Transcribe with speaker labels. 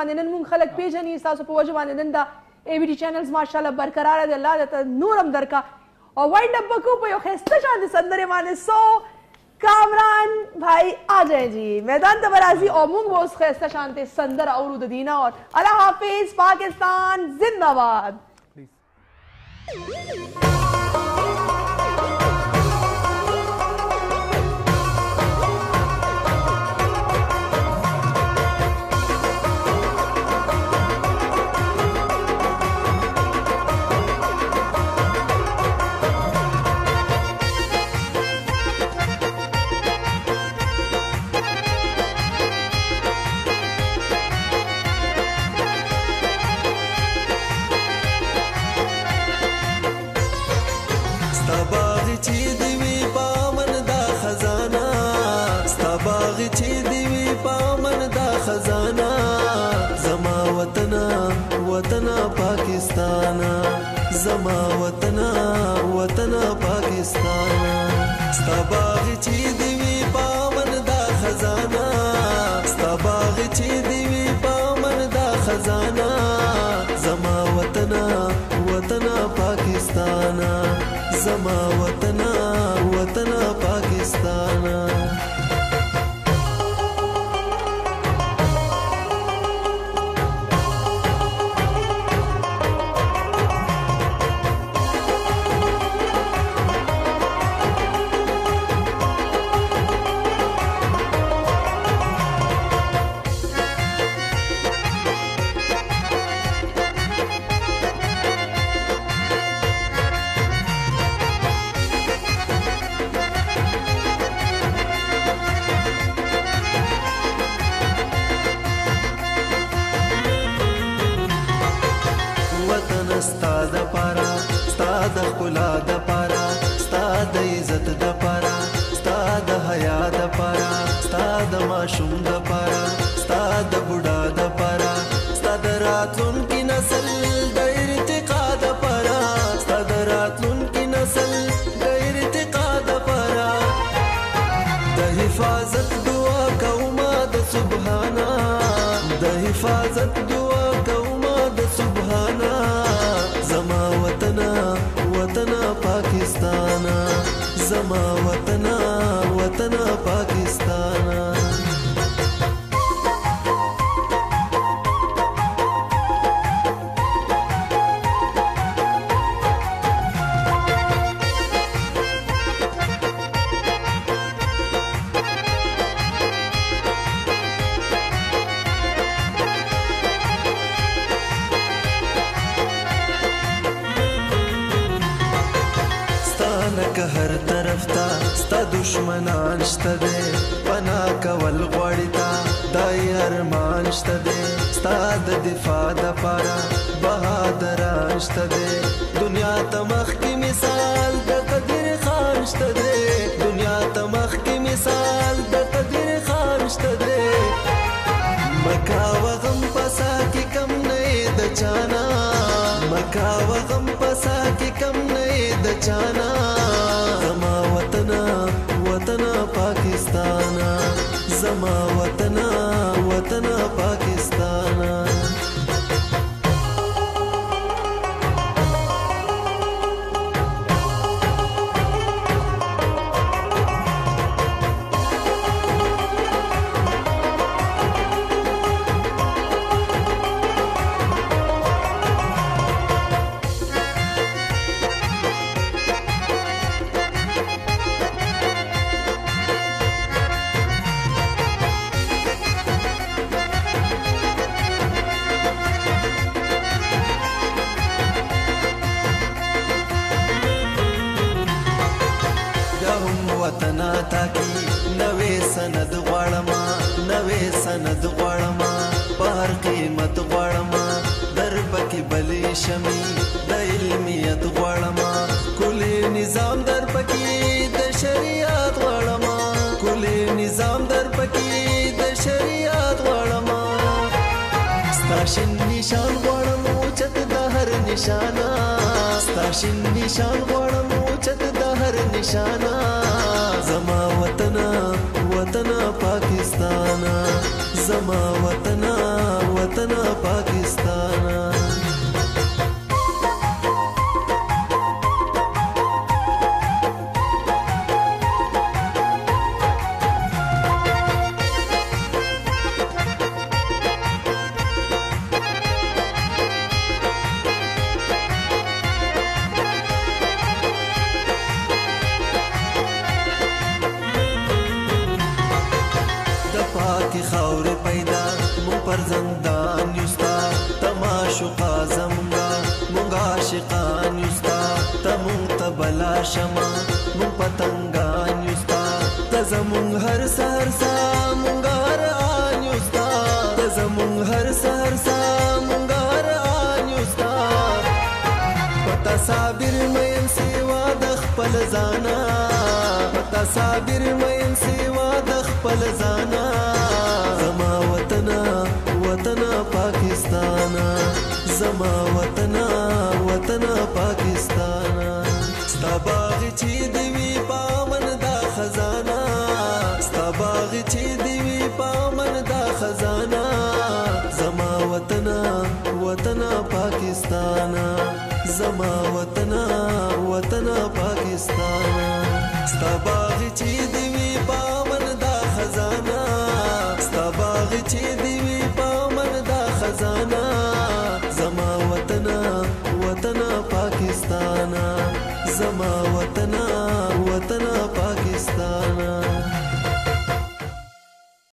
Speaker 1: باندې نن مونږ خلک پیژني تاسو په وجه باندې نن دا ای وی ډی چینلز ماشاءالله برقرار دي الله دې نورم درکا او وایډ اپ کو په یو خسته شاندې سندره باندې سو کامران بھائی آ جائیں جی میدان تبرازی اور مونگ وہ اس خیستہ شانتے سندر اور دینا اور اللہ حافظ پاکستان زندہ باد Please. ستا باغ چې دی وی پامن دا خزانه ستا باغ چې دی وی پامن دا خزانه زما وطن وطن پاکستان زما وطن وطن پاکستان ستا باغ چې دی وی پامن دا خزانه ستا باغ چې دی وی پامن دا خزانه زما وطن وطن پاکستانا زما وطن وطن پاکستانا ښکلا د پاره ستا د عزت د پاره ستا د حیا د پاره ستا د ماشوم د پاره ಮಾವತ ستا دشمنان شته دي پنا کول غوړی تا دای ارمان شته دي ستا د دفاع د پاره بهادران شته دي دنیا تمخ کی مثال د قدر خان شته دي دنیا تمخ کی مثال د قدر خان شته دي مکا وغم پسا کی کم نه د چانا مکا وغم پسا کی کم نه د چانا زما وطن وطن پاک پتا کی نوې سند غواړم نوې سند غواړم په هر قیمت غواړم در پکې بلې شمي د علمیت غواړم کله نظام در پکې د شریعت غواړم کله نظام در پکې د شریعت غواړم ستاشن نشان غواړم او چت د هر نشانا ستاشن نشان غواړم او چت د هر نشانا وطن وطن پاکستان زما وطن وطن پاکستان پاکي خاور پیدا مون پر زندان یستا تماشقا زمغا مونږ عاشقان یستا تمون تبلا شما مون پتنګان یستا تزمون هر سحر سا مونږ هر آن یستا تزمون هر سحر سا مونږ هر آن یستا پتا صابر مې سیوا د خپل ځانا پتا صابر مې سیوا د خپل ځانا زما وطن وطن پاکستان ستا باغ چې دی وی پامن دا خزانه ستا باغ چې دی وی پامن دا خزانه زما وطن وطن پاکستان زما وطن وطن پاکستان ستا باغ چې دی وی پامن دا خزانه ستا باغ چې دی وی پامن دا خزانه